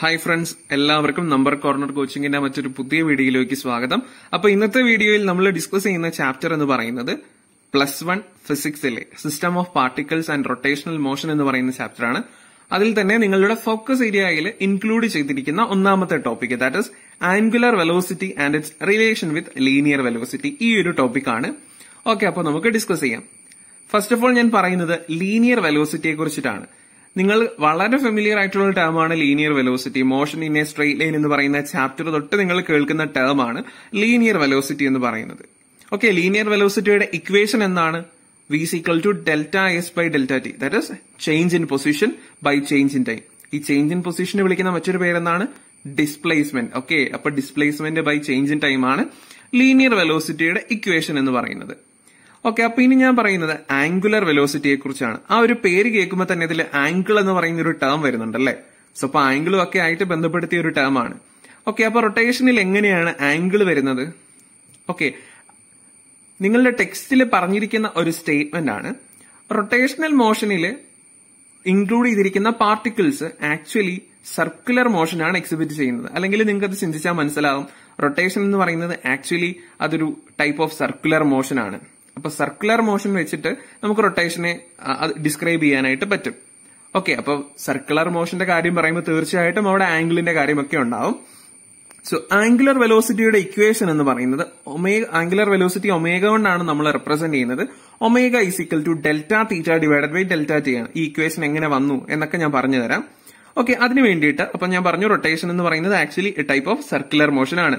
Hi friends എല്ലാവർക്കും number corner കോച്ചിങ്ങിന്റെ മറ്റൊരു പുതിയ വീഡിയോയിലേക്ക് സ്വാഗതം. അപ്പൊ ഇന്നത്തെ വീഡിയോയിൽ നമ്മൾ ഡിസ്കസ് ചെയ്യുന്ന ചാപ്റ്റർ എന്ന് പറയുന്നത് plus one ഫിസിക്സിലെ system of particles and rotational motion എന്ന് പറയുന്ന ചാപ്റ്റർ ആണ്. അതിൽ തന്നെ നിങ്ങളുടെ ഫോക്കസ് ഏരിയയിൽ ഇൻക്ലൂഡ് ചെയ്തിരിക്കുന്ന ഒന്നാമത്തെ topic that is angular velocity and it's relation with linear velocity ഈ ഒരു ടോപ്പിക്കാണ് ഓക്കെ അപ്പോൾ നമുക്ക് ഡിസ്കസ് ചെയ്യാം. ഫസ്റ്റ് ഓഫ് ഓൾ ഞാൻ പറയുന്നത് ലീനിയർ വെലോസിറ്റിയെ കുറിച്ചിട്ടാണ്. നിങ്ങൾ വളരെ ഫെമിലിയർ ആയിട്ടുള്ള ടേമാണ് linear velocity motion in a straight line എന്ന് പറയുന്ന ചാപ്റ്റർ തൊട്ട് നിങ്ങൾ കേൾക്കുന്ന ടേമാണ് ലീനിയർ വെലോസിറ്റി എന്ന് പറയുന്നത്. ഓക്കെ ലീനിയർ വെലോസിറ്റിയുടെ ഇക്വേഷൻ എന്താണ്? V equal to delta s by delta t that is change in position by change in time ഈ ചേഞ്ച് ഇൻ പൊസിഷനെ വിളിക്കുന്ന മറ്റൊരു പേരെന്താണ്? ഡിസ്പ്ലേസ്മെന്റ് ഓക്കെ അപ്പൊ displacement by change in time ആണ് ലീനിയർ വെലോസിറ്റിയുടെ ഇക്വേഷൻ എന്ന് പറയുന്നത്. ഓക്കെ അപ്പൊ ഇനി ഞാൻ പറയുന്നത് ആംഗുലർ വെലോസിറ്റിയെ കുറിച്ചാണ് ആ ഒരു പേര് കേൾക്കുമ്പോൾ തന്നെ ഇതിൽ ആംഗിൾ എന്ന് പറയുന്ന ഒരു ടേം വരുന്നുണ്ട് അല്ലെ സോ അപ്പൊ ആംഗിളും ഒക്കെ ആയിട്ട് ബന്ധപ്പെടുത്തിയ ഒരു ടേം ആണ്. ഓക്കെ അപ്പൊ റൊട്ടേഷനിൽ എങ്ങനെയാണ് ആംഗിൾ വരുന്നത്? ഓക്കെ നിങ്ങളുടെ ടെക്സ്റ്റിൽ പറഞ്ഞിരിക്കുന്ന ഒരു സ്റ്റേറ്റ്മെന്റ് ആണ്. റൊട്ടേഷണൽ മോഷനിൽ ഇൻക്ലൂഡ് ചെയ്തിരിക്കുന്ന പാർട്ടിക്കിൾസ് ആക്ച്വലി സർക്കുലർ മോഷനാണ് എക്സിബിറ്റ് ചെയ്യുന്നത്. അല്ലെങ്കിൽ നിങ്ങൾക്ക് അത് ചിന്തിച്ചാൽ മനസ്സിലാവും. റൊട്ടേഷൻ എന്ന് പറയുന്നത് ആക്ച്വലി അതൊരു ടൈപ്പ് ഓഫ് സർക്കുലർ മോഷൻ ആണ്. അപ്പൊ സർക്കുലർ മോഷൻ വെച്ചിട്ട് നമുക്ക് റൊട്ടേഷനെ ഡിസ്ക്രൈബ് ചെയ്യാനായിട്ട് പറ്റും. ഓക്കെ അപ്പൊ സർക്കുലർ മോഷന്റെ കാര്യം പറയുമ്പോൾ തീർച്ചയായിട്ടും അവിടെ ആംഗിളിന്റെ കാര്യമൊക്കെ ഉണ്ടാവും. സോ ആംഗുലർ വെലോസിറ്റിയുടെ ഇക്വേഷൻ എന്ന് പറയുന്നത് ഒമേഗ ആംഗുലർ വെലോസിറ്റി ഒമേഗ കൊണ്ടാണ് നമ്മൾ റെപ്രസെന്റ് ചെയ്യുന്നത്. Omega is equal to delta theta divided by delta t ആണ്. ഈ ഇക്വേഷൻ എങ്ങനെ വന്നു എന്നൊക്കെ ഞാൻ പറഞ്ഞു തരാം. ഓക്കെ അതിന് വേണ്ടിയിട്ട് അപ്പൊ ഞാൻ പറഞ്ഞു റൊട്ടേഷൻ എന്ന് പറയുന്നത് actually a type of circular motion ആണ്.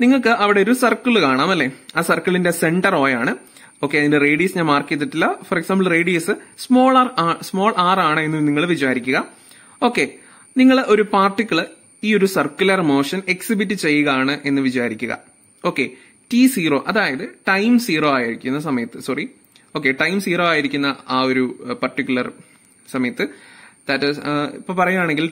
നിങ്ങൾക്ക് അവിടെ ഒരു സർക്കിൾ കാണാം അല്ലെ? ആ സർക്കിളിന്റെ സെന്റർ ഓ ആണ്. ഓക്കെ അതിന്റെ റേഡിയസ് ഞാൻ മാർക്ക് ചെയ്തിട്ടില്ല. For example radius small r small r ആണ് എന്ന് നിങ്ങൾ വിചാരിക്കുക. ഓക്കെ നിങ്ങൾ ഒരു പാർട്ടിക്കിൾ ഈ ഒരു സർക്കുലർ മോഷൻ എക്സിബിറ്റ് ചെയ്യുകയാണ് എന്ന് വിചാരിക്കുക. ഓക്കെ ടി സീറോ അതായത് ടൈം സീറോ ആയിരിക്കുന്ന സമയത്ത് സോറി ഓക്കെ ടൈം സീറോ ആയിരിക്കുന്ന ആ ഒരു പർട്ടിക്കുലർ സമയത്ത് ദാറ്റ് ഇപ്പൊ പറയുകയാണെങ്കിൽ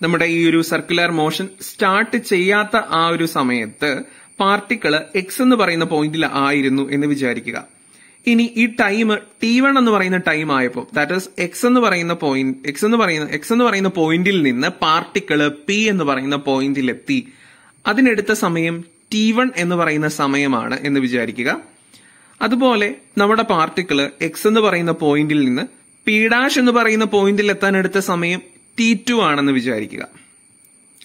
നമ്മുടെ ഈ ഒരു സർക്കുലർ മോഷൻ സ്റ്റാർട്ട് ചെയ്യാത്ത ആ ഒരു സമയത്ത് പാർട്ടിക്കിൾ എക്സ് എന്ന് പറയുന്ന പോയിന്റിൽ ആയിരുന്നു എന്ന് വിചാരിക്കുക. ഇനി ഈ ടൈം ടി വൺ എന്ന് പറയുന്ന ടൈം ആയപ്പോൾ ദാറ്റ് ഈസ് എക്സ് എന്ന് പറയുന്ന പോയിന്റ് എക്സ് എന്ന് പറയുന്ന എക്സ് എന്ന് പറയുന്ന പോയിന്റിൽ നിന്ന് പാർട്ടിക്കിൾ പി എന്ന് പറയുന്ന പോയിന്റിൽ എത്തി അതിനെടുത്ത സമയം ടി വൺ എന്ന് പറയുന്ന സമയമാണ് എന്ന് വിചാരിക്കുക. അതുപോലെ നമ്മുടെ പാർട്ടിക്കിൾ എക്സ് എന്ന് പറയുന്ന പോയിന്റിൽ നിന്ന് പി ഡാഷ് എന്ന് പറയുന്ന പോയിന്റിൽ എത്താൻ എടുത്ത സമയം ടി ടു ആണെന്ന് വിചാരിക്കുക.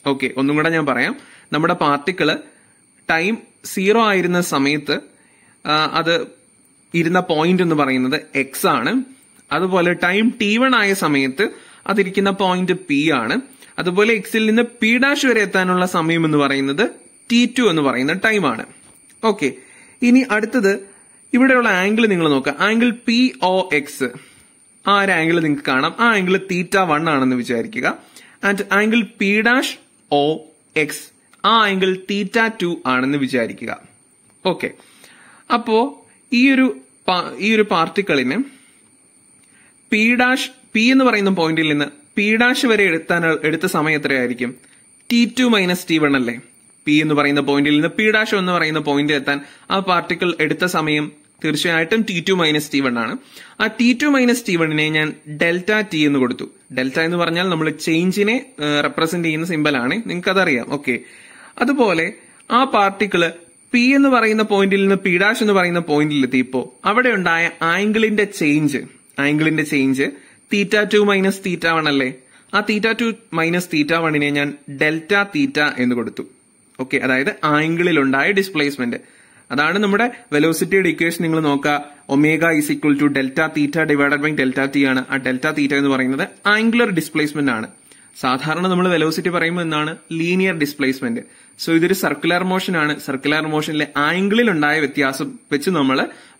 ഓക്കെ ഒന്നും കൂടെ ഞാൻ പറയാം. നമ്മുടെ പാർട്ടിക്കിൾ ടൈം സീറോ ആയിരുന്ന സമയത്ത് അത് ഇരുന്ന പോയിന്റ് എന്ന് പറയുന്നത് എക്സ് ആണ്. അതുപോലെ ടൈം ടി വൺ ആയ സമയത്ത് അതിരിക്കുന്ന പോയിന്റ് പി ആണ്. അതുപോലെ എക്സിൽ നിന്ന് പി ഡാഷ് വരെ എത്താനുള്ള സമയം എന്ന് പറയുന്നത് ടി ടു എന്ന് പറയുന്ന ടൈമാണ് ഓക്കെ ഇനി അടുത്തത് ഇവിടെയുള്ള ആംഗിൾ നിങ്ങൾ നോക്കുക. ആംഗിൾ പി ഒ എക്സ് ആ ഒരു ആംഗിൾ നിങ്ങൾക്ക് കാണാം. ആ ആംഗിൾ തീറ്റ വൺ ആണെന്ന് വിചാരിക്കുക. And angle p dash o x ആ ആംഗിൾ തീറ്റ ടു ആണെന്ന് വിചാരിക്കുക. ഓക്കെ അപ്പോ ഈ ഒരു ഈ ഒരു പാർട്ടിക്കിളിന് പി ഡാഷ് പി എന്ന് പറയുന്ന പോയിന്റിൽ നിന്ന് പി ഡാഷ് വരെ എടുത്താൻ എടുത്ത സമയം എത്രയായിരിക്കും? T two minus t one അല്ലേ? പി എന്ന് പറയുന്ന പോയിന്റിൽ നിന്ന് പി ഡാഷ് എന്ന് പറയുന്ന പോയിന്റ് എത്താൻ ആ പാർട്ടിക്കിൾ എടുത്ത സമയം തീർച്ചയായിട്ടും T two minus T one ആണ്. ആ ടി ടു മൈനസ് ടി വണ്ണിനെ ഞാൻ ഡെൽറ്റ ടി എന്ന് കൊടുത്തു. ഡെൽറ്റ എന്ന് പറഞ്ഞാൽ നമ്മൾ ചേഞ്ചിനെ റെപ്രസെന്റ് ചെയ്യുന്ന സിമ്പൽ ആണ്. നിങ്ങൾക്ക് അതറിയാം ഓക്കെ അതുപോലെ ആ പാർട്ടിക്കിൾ പി എന്ന് പറയുന്ന പോയിന്റിൽ നിന്ന് പി ഡാഷ് എന്ന് പറയുന്ന പോയിന്റിൽ എത്തിയപ്പോ അവിടെ ഉണ്ടായ ആംഗിളിന്റെ change ആംഗിളിന്റെ change theta two minus theta one അല്ലേ? ആ തീറ്റ ടു മൈനസ് തീറ്റ വണ്ണിനെ ഞാൻ ഡെൽറ്റ തീറ്റ എന്ന് കൊടുത്തു. ഓക്കെ അതായത് ആംഗിളിൽ ഉണ്ടായ ഡിസ്പ്ലേസ്മെന്റ്. അതാണ് നമ്മുടെ വെലോസിറ്റിയുടെ ഇക്വേഷൻ നിങ്ങൾ നോക്കുക. Omega is equal to delta theta divided by delta t ആണ്. ആ ഡെൽറ്റ തീറ്റ എന്ന് പറയുന്നത് ആംഗുലർ ഡിസ്പ്ലേസ്മെന്റ് ആണ്. സാധാരണ നമ്മൾ വെലോസിറ്റി പറയുമ്പോൾ എന്നാണ് ലീനിയർ ഡിസ്പ്ലേസ്മെന്റ്. സോ ഇതൊരു സർക്കുലർ മോഷൻ ആണ്. സർക്കുലർ മോഷനിലെ ആംഗിളിൽ ഉണ്ടായ വ്യത്യാസം വെച്ച് നമ്മൾ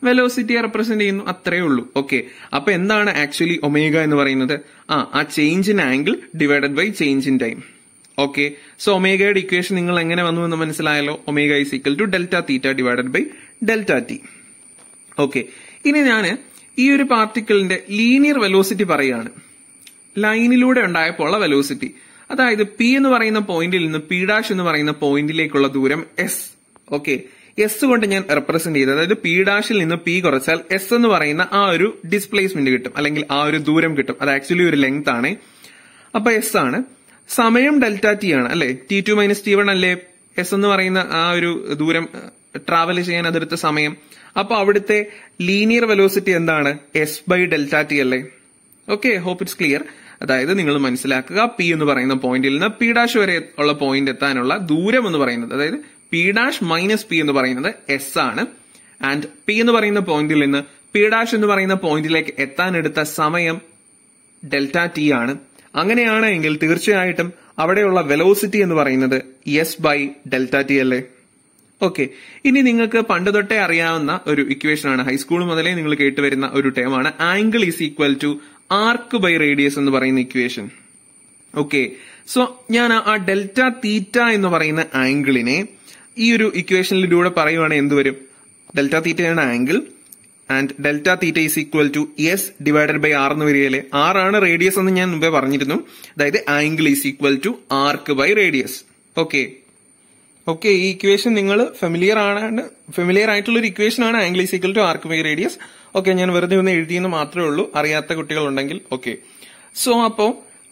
വെലോസിറ്റിയെ റെപ്രസെന്റ് ചെയ്യുന്നു. അത്രേ ഉള്ളൂ. ഓക്കെ അപ്പൊ എന്താണ് ആക്ച്വലി ഒമേഗ എന്ന് പറയുന്നത്? ആ ആ change in angle divided by change in time okay so ഒമേഗയുടെ equation നിങ്ങൾ എങ്ങനെ വന്നു എന്ന് മനസ്സിലായല്ലോ? Omega is equal to delta theta divided by delta t okay ഇനി ഞാൻ ഈ ഒരു പാർട്ടിക്കിളിന്റെ ലീനിയർ വെലോസിറ്റി പറയുകയാണ് ലൈനിലൂടെ ഉണ്ടായപ്പോൾ വെലോസിറ്റി അതായത് പി എന്ന് പറയുന്ന പോയിന്റിൽ നിന്ന് പി ഡാഷ് എന്ന് പറയുന്ന പോയിന്റിലേക്കുള്ള ദൂരം എസ് ഓക്കെ എസ് കൊണ്ട് ഞാൻ റെപ്രസെന്റ് ചെയ്തത്. അതായത് പി ഡാഷിൽ നിന്ന് പി കുറച്ചാൽ എസ് എന്ന് പറയുന്ന ആ ഒരു ഡിസ്പ്ലേസ്മെന്റ് കിട്ടും. അല്ലെങ്കിൽ ആ ഒരു ദൂരം കിട്ടും. അത് ആക്ച്വലി ഒരു ലെങ്ത് ആണ്. അപ്പൊ എസ് ആണ്. സമയം ഡെൽറ്റ ടി ആണ് അല്ലെ? T two minus t one അല്ലേ? എസ് എന്ന് പറയുന്ന ആ ഒരു ദൂരം ട്രാവൽ ചെയ്യാൻ അതെടുത്ത സമയം. അപ്പൊ അവിടുത്തെ ലീനിയർ വെലോസിറ്റി എന്താണ്? എസ് ബൈ ഡെൽറ്റ ടി അല്ലേ? ഓക്കെ ഹോപ്പ് ഇറ്റ്സ് ക്ലിയർ അതായത് നിങ്ങൾ മനസ്സിലാക്കുക പി എന്ന് പറയുന്ന പോയിന്റിൽ നിന്ന് പി ഡാഷ് വരെ ഉള്ള പോയിന്റ് എത്താനുള്ള ദൂരം എന്ന് പറയുന്നത് അതായത് പി ഡാഷ് മൈനസ് പി എന്ന് പറയുന്നത് എസ് ആണ്. ആൻഡ് പി എന്ന് പറയുന്ന പോയിന്റിൽ നിന്ന് പി ഡാഷ് എന്ന് പറയുന്ന പോയിന്റിലേക്ക് എത്താനെടുത്ത സമയം ഡെൽറ്റ ടി ആണ്. അങ്ങനെയാണ് എങ്കിൽ തീർച്ചയായിട്ടും അവിടെയുള്ള വെലോസിറ്റി എന്ന് പറയുന്നത് എസ് ബൈ ഡെൽറ്റ ടി അല്ലേ? ഓക്കെ ഇനി നിങ്ങൾക്ക് പണ്ട് തൊട്ടേ അറിയാവുന്ന ഒരു ഇക്വേഷൻ ആണ്. ഹൈസ്കൂൾ മുതലേ നിങ്ങൾ കേട്ടുവരുന്ന ഒരു ടേമാണ് angle is equal to arc by radius എന്ന് പറയുന്ന ഇക്വേഷൻ ഓക്കെ സോ ഞാൻ ആ ഡെൽറ്റ തീറ്റ എന്ന് പറയുന്ന ആംഗിളിനെ ഈ ഒരു ഇക്വേഷനിലൂടെ പറയുവാണെങ്കിൽ എന്ത് വരും? ഡെൽറ്റ തീറ്റയാണ് angle and delta theta is equal to s divided by r എന്ന് വരികയല്ലേ? ആർ ആണ് റേഡിയസ് എന്ന് ഞാൻ മുമ്പേ പറഞ്ഞിരുന്നു. അതായത് angle is equal to arc by radius okay okay ഈ ഇക്വേഷൻ നിങ്ങൾ ഫെമിലിയർ ആണ് ഫെമിലിയർ ആയിട്ടുള്ള ഒരു ഇക്വേഷൻ ആണ് angle is equal to arc radius okay ഞാൻ വെറുതെ ഒന്ന് എഴുതിയെന്ന് മാത്രമേ ഉള്ളൂ. അറിയാത്ത കുട്ടികളുണ്ടെങ്കിൽ ഓക്കെ സോ അപ്പോ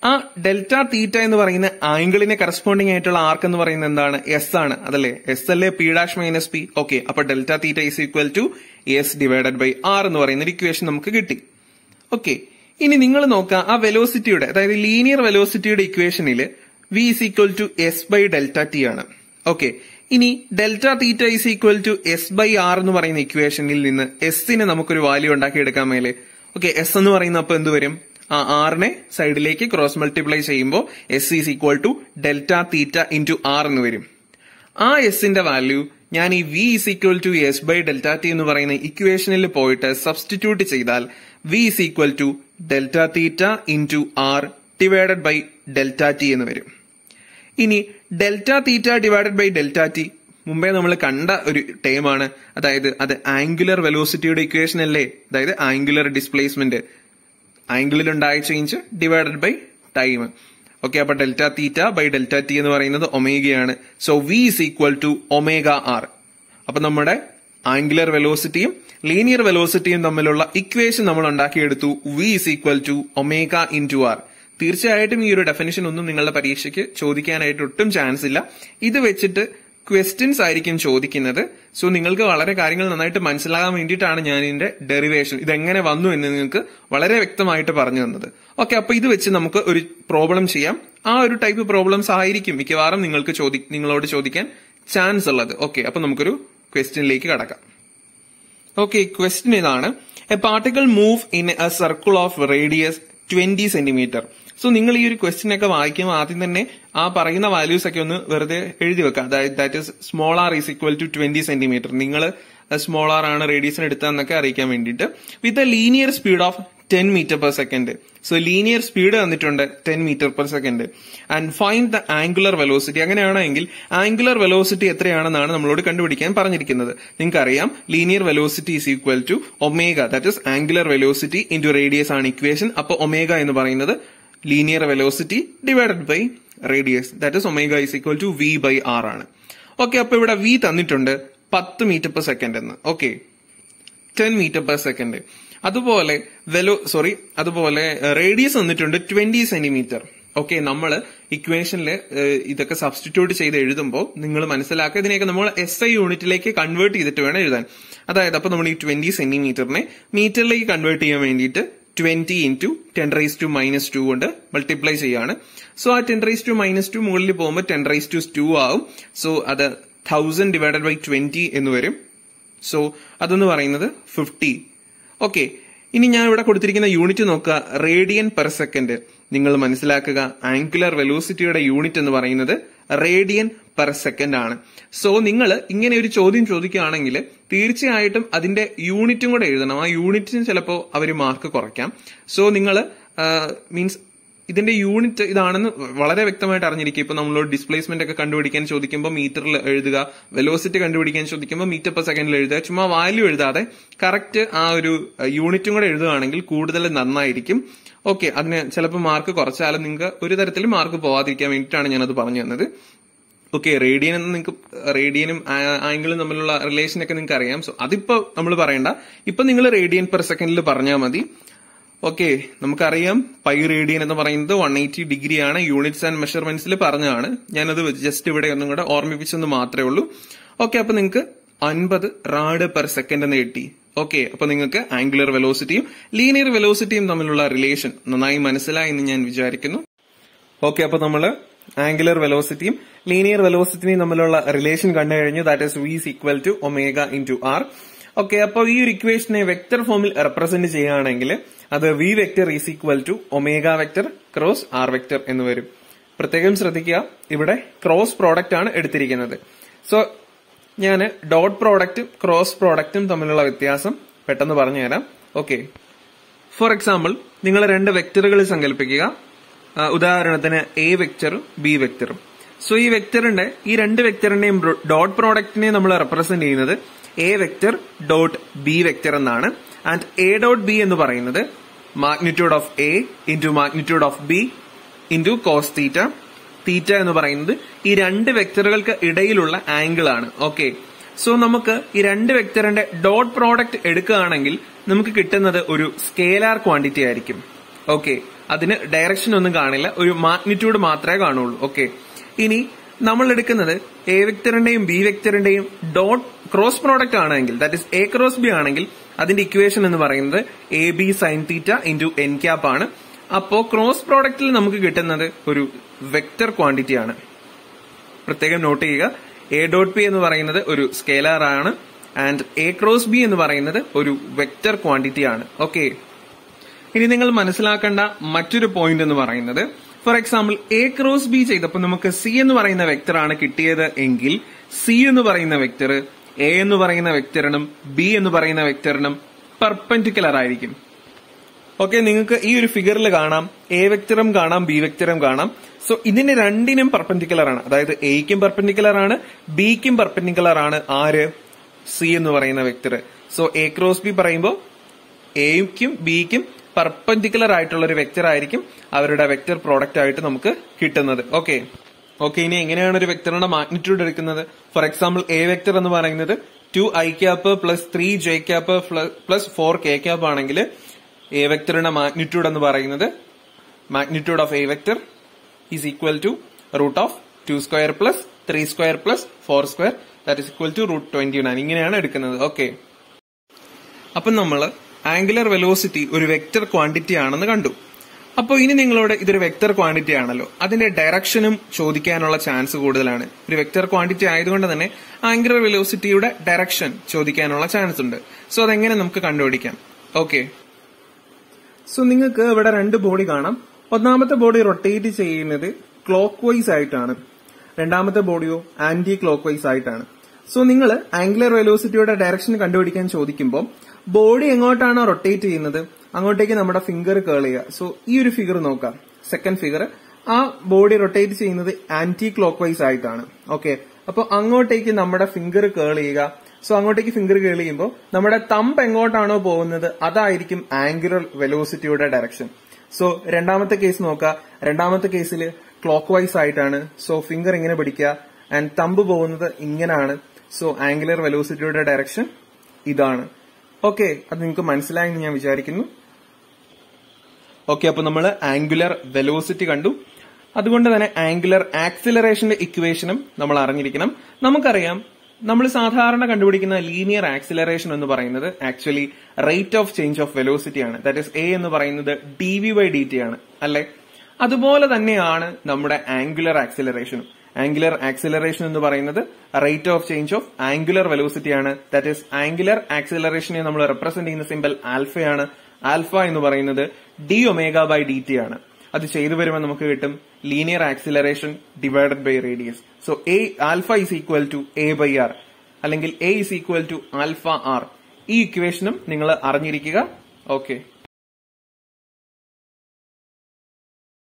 ആ ഡെൽറ്റ തീറ്റ എന്ന് പറയുന്ന ആംഗിളിനെ കറസ്പോണ്ടിങ് ആയിട്ടുള്ള ആർക്ക് എന്ന് പറയുന്നത് എന്താണ്? എസ് ആണ് അതല്ലേ? എസ് അല്ലേ? P dash minus p okay അപ്പൊ delta theta is equal to s divided by r എന്ന് പറയുന്ന ഒരു ഇക്വേഷൻ നമുക്ക് കിട്ടി. ഓക്കെ ഇനി നിങ്ങൾ നോക്കുക ആ വെലോസിറ്റിയുടെ അതായത് ലീനിയർ വെലോസിറ്റിയുടെ ഇക്വേഷനിൽ v is equal to s by delta t ആണ്. ഓക്കെ ഇനി delta theta is equal to s by r എന്ന് പറയുന്ന ഇക്വേഷനിൽ നിന്ന് എസിന് നമുക്കൊരു വാല്യൂ ഉണ്ടാക്കി എടുക്കാൻ മേലെ. ഓക്കെ എസ് എന്ന് പറയുന്ന അപ്പൊ എന്ത് വരും? ആ ആറിനെ സൈഡിലേക്ക് ക്രോസ് മൾട്ടിപ്ലൈ ചെയ്യുമ്പോൾ s is equal to delta theta into r എന്ന് വരും. ആ എസിന്റെ വാല്യൂ ഞാൻ ഈ v is equal to s by delta t എന്ന് പറയുന്ന ഇക്വേഷനിൽ പോയിട്ട് സബ്സ്റ്റിറ്റ്യൂട്ട് ചെയ്താൽ v is equal to delta theta into r divided by delta t എന്ന് വരും. ഇനി delta theta divided by delta t മുമ്പേ നമ്മൾ കണ്ട ഒരു ടേമാണ് അതായത് അത് ആംഗുലർ വെലോസിറ്റിയുടെ ഇക്വേഷൻ അല്ലേ? അതായത് ആംഗുലർ ഡിസ്പ്ലേസ്മെന്റ് ആംഗിളിൽ ഉണ്ടായ change divided by time okay അപ്പൊ delta theta by delta T എന്ന് പറയുന്നത് ഒമേഗയാണ്. So V is equal to omega R അപ്പൊ നമ്മുടെ ആംഗുലർ വെലോസിറ്റിയും ലീനിയർ വെലോസിറ്റിയും തമ്മിലുള്ള ഇക്വേഷൻ നമ്മൾ ഉണ്ടാക്കിയെടുത്തു. V is equal to omega into R തീർച്ചയായിട്ടും ഈ ഒരു ഡെഫിനിഷൻ ഒന്നും നിങ്ങളുടെ പരീക്ഷയ്ക്ക് ചോദിക്കാനായിട്ട് ഒട്ടും ചാൻസ് ഇല്ല. ഇത് വെച്ചിട്ട് ക്വസ്റ്റ്യൻസ് ആയിരിക്കും ചോദിക്കുന്നത്. സോ നിങ്ങൾക്ക് വളരെ കാര്യങ്ങൾ നന്നായിട്ട് മനസ്സിലാകാൻ വേണ്ടിയിട്ടാണ് ഞാൻ ഇതിന്റെ ഡെറിവേഷൻ ഇതെങ്ങനെ വന്നു എന്ന് നിങ്ങൾക്ക് വളരെ വ്യക്തമായിട്ട് പറഞ്ഞു തന്നത്. ഓക്കെ അപ്പൊ ഇത് വെച്ച് നമുക്ക് ഒരു പ്രോബ്ലം ചെയ്യാം. ആ ഒരു ടൈപ്പ് പ്രോബ്ലംസ് ആയിരിക്കും മിക്കവാറും നിങ്ങൾക്ക് ചോദി നിങ്ങളോട് ചോദിക്കാൻ ചാൻസ് ഉള്ളത്. ഓക്കെ അപ്പൊ നമുക്കൊരു ക്വസ്റ്റ്യനിലേക്ക് കടക്കാം. ഓക്കെ ക്വസ്റ്റ്യൻ ഇതാണ്. A particle move in a circle of radius twenty centimetre so നിങ്ങൾ ഈ ഒരു ക്വസ്റ്റ്യൻ ഒക്കെ വായിക്കുമ്പോൾ ആദ്യം തന്നെ ആ പറയുന്ന വാല്യൂസ് ഒക്കെ ഒന്ന് വെറുതെ എഴുതി വെക്കാം. അതായത് that is small R is equal to twenty centimetre നിങ്ങൾ സ്മോൾ ആർ ആണ് റേഡിയസിന് എടുത്തതെന്നൊക്കെ അറിയിക്കാൻ വേണ്ടിയിട്ട്. With a linear speed of ten metre per second so linear speed തന്നിട്ടുണ്ട് ten metre per second and find the angular velocity അങ്ങനെയാണെങ്കിൽ angular velocity എത്രയാണെന്നാണ് നമ്മളോട് കണ്ടുപിടിക്കാൻ പറഞ്ഞിരിക്കുന്നത്. നിങ്ങൾക്കറിയാം linear velocity is equal to omega that is angular velocity into radius ആണ് equation അപ്പോൾ omega എന്ന് പറയുന്നത് linear velocity divided by radius that is omega is equal to V by R ആണ്. ഓക്കെ അപ്പൊ ഇവിടെ വി തന്നിട്ടുണ്ട് പത്ത് മീറ്റർ പെർ സെക്കൻഡ് എന്ന്. Okay ten metre per second അതുപോലെ വെലോ സോറി അതുപോലെ റേഡിയസ് തന്നിട്ടുണ്ട് ട്വന്റി സെന്റിമീറ്റർ ഓക്കെ നമ്മൾ ഇക്വേഷനിൽ ഇതൊക്കെ സബ്സ്റ്റിറ്റ്യൂട്ട് ചെയ്ത് എഴുതുമ്പോൾ നിങ്ങൾ മനസ്സിലാക്കുക ഇതിനെയൊക്കെ നമ്മൾ എസ് ഐ യൂണിറ്റിലേക്ക് കൺവേർട്ട് ചെയ്തിട്ട് വേണം എഴുതാൻ. അതായത് അപ്പൊ നമ്മൾ ഈ ട്വന്റി സെന്റിമീറ്ററിനെ മീറ്ററിലേക്ക് കൺവേർട്ട് ചെയ്യാൻ വേണ്ടിയിട്ട് twenty into ten raise to minus two കൊണ്ട് മൾട്ടിപ്ലൈ ചെയ്യാണ്. സോ ആ ten raise to minus two മുകളിൽ പോകുമ്പോൾ ടെൻ റൈസ് ടു ടു ആവും. സോ അത് തൗസൻഡ് ഡിവൈഡഡ് ബൈ ട്വന്റി എന്ന് വരും. സോ അതെന്ന് പറയുന്നത് ഫിഫ്റ്റി ഓക്കെ ഇനി ഞാൻ ഇവിടെ കൊടുത്തിരിക്കുന്ന യൂണിറ്റ് നോക്കുക. റേഡിയൻ പെർ സെക്കൻഡ് നിങ്ങൾ മനസ്സിലാക്കുക. ആംഗുലർ വെലോസിറ്റിയുടെ യൂണിറ്റ് എന്ന് പറയുന്നത് റേഡിയൻ പെർ സെക്കൻഡ് ആണ്. സോ നിങ്ങൾ ഇങ്ങനെ ഒരു ചോദ്യം ചോദിക്കുകയാണെങ്കിൽ തീർച്ചയായിട്ടും അതിന്റെ യൂണിറ്റും കൂടെ എഴുതണം. ആ യൂണിറ്റിന് ചിലപ്പോൾ അവർ മാർക്ക് കുറയ്ക്കാം. സോ നിങ്ങൾ മീൻസ് ഇതിന്റെ യൂണിറ്റ് ഇതാണെന്ന് വളരെ വ്യക്തമായിട്ട് അറിഞ്ഞിരിക്കും ഇപ്പൊ നമ്മളോട് ഡിസ്പ്ലേസ്മെന്റ് ഒക്കെ കണ്ടുപിടിക്കാൻ ചോദിക്കുമ്പോൾ മീറ്ററിൽ എഴുതുക. വെലോസിറ്റി കണ്ടുപിടിക്കാൻ ചോദിക്കുമ്പോൾ മീറ്റർ പെർ സെക്കൻഡിൽ എഴുതുക. ചുമ്മാ വാല്യൂ എഴുതാതെ കറക്റ്റ് ആ ഒരു യൂണിറ്റും കൂടെ എഴുതുകയാണെങ്കിൽ കൂടുതൽ നന്നായിരിക്കും. ഓക്കെ അതിന് ചിലപ്പോൾ മാർക്ക് കുറച്ചാലും നിങ്ങൾക്ക് ഒരു തരത്തിൽ മാർക്ക് പോവാതിരിക്കാൻ വേണ്ടിയിട്ടാണ് ഞാനത് പറഞ്ഞു തന്നത്. ഓക്കെ റേഡിയൻ എന്ന് നിങ്ങൾക്ക് റേഡിയനും ആംഗിളും തമ്മിലുള്ള റിലേഷൻ ഒക്കെ നിങ്ങൾക്ക് അറിയാം. സോ അതിപ്പോ നമ്മൾ പറയണ്ട. ഇപ്പൊ നിങ്ങൾ റേഡിയൻ പെർ സെക്കൻഡിൽ പറഞ്ഞാൽ മതി. ഓക്കെ നമുക്കറിയാം പൈ റേഡിയൻ എന്ന് പറയുന്നത് വൺ എയ്റ്റി ഡിഗ്രി ആണ് യൂണിറ്റ്സ് ആൻഡ് മെഷർമെന്റ്സിൽ പറഞ്ഞതാണ്. ഞാനത് ജസ്റ്റ് ഇവിടെ ഒന്നും കൂടെ ഓർമ്മിപ്പിച്ചെന്ന് മാത്രമേ ഉള്ളൂ. ഓക്കെ അപ്പൊ നിങ്ങൾക്ക് അൻപത് റാഡ് പെർ സെക്കൻഡ് എന്ന് കിട്ടി. ഓക്കെ അപ്പൊ നിങ്ങൾക്ക് ആംഗുലർ വെലോസിറ്റിയും ലീനിയർ വെലോസിറ്റിയും തമ്മിലുള്ള റിലേഷൻ നന്നായി മനസ്സിലായി എന്ന് ഞാൻ വിചാരിക്കുന്നു. ഓക്കെ അപ്പൊ നമ്മൾ ആംഗുലർ വെലോസിറ്റിയും ലീനിയർ വെലോസിറ്റിയും തമ്മിലുള്ള റിലേഷൻ കണ്ടു കഴിഞ്ഞു. That is V equal to omega into R okay അപ്പോൾ ഈ ഒരു ഇക്വേഷനെ വെക്ടർ ഫോമിൽ റെപ്രസെന്റ് ചെയ്യുകയാണെങ്കിൽ അത് V vector is equal to omega vector cross R vector എന്ന് വരും. പ്രത്യേകം ശ്രദ്ധിക്കുക ഇവിടെ ക്രോസ് പ്രോഡക്റ്റ് ആണ് എടുത്തിരിക്കുന്നത്. സോ ഞാൻ ഡോട്ട് പ്രോഡക്റ്റും ക്രോസ് പ്രോഡക്റ്റും തമ്മിലുള്ള വ്യത്യാസം പെട്ടെന്ന് പറഞ്ഞുതരാം. ഓക്കെ ഫോർ എക്സാമ്പിൾ നിങ്ങൾ രണ്ട് വെക്ടറുകൾ സങ്കല്പിക്കുക ഉദാഹരണത്തിന് എ വെക്ടറും ബി വെക്ടറും സോ ഈ വെക്ടറിന്റെ ഈ രണ്ട് വെക്ടറിന്റെയും ഡോട്ട് പ്രോഡക്റ്റിനെ നമ്മൾ റെപ്രസെന്റ് ചെയ്യുന്നത് A vector dot B vector എന്നാണ്. ആൻഡ് എ ഡോട്ട് ബി എന്ന് പറയുന്നത് magnitude of A into magnitude of B into cos theta theta എന്ന് പറയുന്നത് ഈ രണ്ട് വെക്ടറുകൾക്ക് ഇടയിലുള്ള ആംഗിൾ ആണ്. ഓക്കെ സോ നമുക്ക് ഈ രണ്ട് വെക്ടറിന്റെ ഡോട്ട് പ്രോഡക്റ്റ് എടുക്കുകയാണെങ്കിൽ നമുക്ക് കിട്ടുന്നത് ഒരു സ്കേലാർ ക്വാണ്ടിറ്റി ആയിരിക്കും. ഓക്കെ അതിന് ഡയറക്ഷൻ ഒന്നും കാണില്ല. ഒരു മാഗ്നിറ്റ്യൂഡ് മാത്രമേ കാണുള്ളൂ. ഓക്കെ ഇനി നമ്മൾ എടുക്കുന്നത് എ വെക്ടറിന്റെയും ബി വെക്ടറിന്റെയും ഡോട്ട് ക്രോസ് പ്രോഡക്റ്റ് ആണെങ്കിൽ that is A cross B ആണെങ്കിൽ അതിന്റെ ഇക്വേഷൻ എന്ന് പറയുന്നത് A B sine theta into N cap ആണ്. അപ്പോ ക്രോസ് പ്രോഡക്റ്റിൽ നമുക്ക് കിട്ടുന്നത് ഒരു വെക്ടർ ക്വാണ്ടിറ്റി ആണ്. പ്രത്യേകം നോട്ട് ചെയ്യുക. എ ഡോട്ട് ബി എന്ന് പറയുന്നത് ഒരു സ്കേലാർ ആണ്. ആൻഡ് എ ക്രോസ് ബി എന്ന് പറയുന്നത് ഒരു വെക്ടർ ക്വാണ്ടിറ്റി ആണ്. ഓക്കെ ഇനി നിങ്ങൾ മനസ്സിലാക്കേണ്ട മറ്റൊരു പോയിന്റ് എന്ന് പറയുന്നത് for example A cross B ചെയ്തപ്പോൾ നമുക്ക് സി എന്ന് പറയുന്ന വെക്ടർ ആണ് കിട്ടിയത് എങ്കിൽ സി എന്ന് പറയുന്ന വെക്ടർ എ എന്ന് പറയുന്ന വെക്ടറിനും ബി എന്ന് പറയുന്ന വെക്ടറിനും പെർപെൻഡിക്കുലർ ആയിരിക്കും. ഓക്കെ നിങ്ങൾക്ക് ഈ ഒരു ഫിഗറിൽ കാണാം. എ വെക്ടറും കാണാം ബി വെക്ടറും കാണാം. സോ ഇതിന് രണ്ടിനും പെർപെൻഡിക്കുലർ ആണ്. അതായത് എയ്ക്കും പെർപെൻഡിക്കുലർ ആണ് ബിക്കും പെർപെൻഡിക്കുലർ ആണ്. ആര്? സി എന്ന് പറയുന്ന vector so A cross B പറയുമ്പോൾ എയ്ക്കും ബിക്കും പെർപെൻഡിക്കുലർ ആയിട്ടുള്ള ഒരു വെക്ടർ ആയിരിക്കും അവരുടെ വെക്ടർ പ്രോഡക്റ്റ് ആയിട്ട് നമുക്ക് കിട്ടുന്നത്. ഓക്കെ ഓക്കെ ഇനി എങ്ങനെയാണ് ഒരു വെക്ടറിന്റെ മാഗ്നിറ്റ്യൂഡ് എടുക്കുന്നത്? ഫോർ എക്സാമ്പിൾ എ വെക്ടർ എന്ന് പറയുന്നത് two I cap plus three J cap plus four K cap ആണെങ്കിൽ എ വെക്ടറിന്റെ മാഗ്നിറ്റ്യൂഡ് എന്ന് പറയുന്നത് magnitude of A vector is equal to root of two square plus three square plus four square that is equal to root twenty nine ഇങ്ങനെയാണ് എടുക്കുന്നത്. Okay അപ്പം നമ്മൾ angular velocity ഒരു vector quantity ആണെന്ന് കണ്ടു. അപ്പോൾ ഇനി നിങ്ങളോട് ഇതൊരു വെക്ടർ ക്വാണ്ടിറ്റി ആണല്ലോ. അതിന്റെ ഡയറക്ഷനും ചോദിക്കാനുള്ള ചാൻസ് കൂടുതലാണ്. ഒരു വെക്ടർ ക്വാണ്ടിറ്റി ആയതുകൊണ്ട് തന്നെ ആംഗുലർ വെലോസിറ്റിയുടെ ഡയറക്ഷൻ ചോദിക്കാനുള്ള ചാൻസ് ഉണ്ട്. സോ അതെങ്ങനെ നമുക്ക് കണ്ടുപിടിക്കാം? ഓക്കെ സോ നിങ്ങൾക്ക് ഇവിടെ രണ്ട് ബോഡി കാണാം. ഒന്നാമത്തെ ബോഡി റൊട്ടേറ്റ് ചെയ്യുന്നത് ക്ലോക്ക് വൈസ് ആയിട്ടാണ്. രണ്ടാമത്തെ ബോഡിയോ ആന്റി ക്ലോക്ക് വൈസ് ആയിട്ടാണ്. സോ നിങ്ങൾ ആംഗുലർ വെലോസിറ്റിയുടെ ഡയറക്ഷൻ കണ്ടുപിടിക്കാൻ ചോദിക്കുമ്പോൾ ബോഡി എങ്ങോട്ടാണോ റൊട്ടേറ്റ് ചെയ്യുന്നത് അങ്ങോട്ടേക്ക് നമ്മുടെ ഫിംഗർ കേൾ ചെയ്യുക. സോ ഈ ഒരു ഫിഗർ നോക്കാം. സെക്കൻഡ് ഫിഗർ ആ ബോഡി റൊട്ടേറ്റ് ചെയ്യുന്നത് ആന്റി ക്ലോക്ക് വൈസ് ആയിട്ടാണ്. ഓക്കെ അപ്പോൾ അങ്ങോട്ടേക്ക് നമ്മുടെ ഫിംഗർ കേൾ ചെയ്യുക. സോ അങ്ങോട്ടേക്ക് ഫിംഗർ കേൾ ചെയ്യുമ്പോൾ നമ്മുടെ തമ്പ് എങ്ങോട്ടാണോ പോകുന്നത് അതായിരിക്കും ആംഗുലർ വെലോസിറ്റിയുടെ ഡയറക്ഷൻ സോ രണ്ടാമത്തെ കേസ് നോക്കുക രണ്ടാമത്തെ കേസിൽ ക്ലോക്ക് വൈസ് ആയിട്ടാണ്. സോ ഫിംഗർ ഇങ്ങനെ പിടിക്കുക. ആൻഡ് തമ്പ് പോകുന്നത് ഇങ്ങനെയാണ് സോ ആംഗുലർ വെലോസിറ്റിയുടെ ഡയറക്ഷൻ ഇതാണ്. ഓക്കെ അത് നിങ്ങൾക്ക് മനസ്സിലായെന്ന് ഞാൻ വിചാരിക്കുന്നു. ഓക്കെ അപ്പൊ നമ്മൾ ആംഗുലർ വെലോസിറ്റി കണ്ടു. അതുകൊണ്ട് തന്നെ ആംഗുലർ ആക്സിലറേഷന്റെ ഇക്വേഷനും നമ്മൾ അറിഞ്ഞിരിക്കണം. നമുക്കറിയാം നമ്മൾ സാധാരണ കണ്ടുപിടിക്കുന്ന ലീനിയർ ആക്സിലറേഷൻ എന്ന് പറയുന്നത് actually rate of change of velocity ആണ്. ദാറ്റ് ഇസ് എ എന്ന് പറയുന്നത് D V by D T ആണ് അല്ലെ? അതുപോലെ തന്നെയാണ് നമ്മുടെ ആംഗുലർ ആക്സിലറേഷനും ആംഗുലർ ആക്സിലറേഷൻ എന്ന് പറയുന്നത് rate of change of angular velocity ആണ്. ദാറ്റ് ഇസ് ആംഗുലർ ആക്സിലറേഷനെ നമ്മൾ റെപ്രസെന്റ് ചെയ്യുന്ന സിമ്പിൾ ആൽഫയാണ് ആൽഫ എന്ന് പറയുന്നത് D omega by D T ആണ്. അത് ചെയ്തു വരുമ്പോൾ നമുക്ക് കിട്ടും linear acceleration divided by radius so A alpha is equal to A by R അല്ലെങ്കിൽ A is equal to alpha R ഈ ഇക്വേഷനും നിങ്ങൾ അറിഞ്ഞിരിക്കുക. ഓക്കെ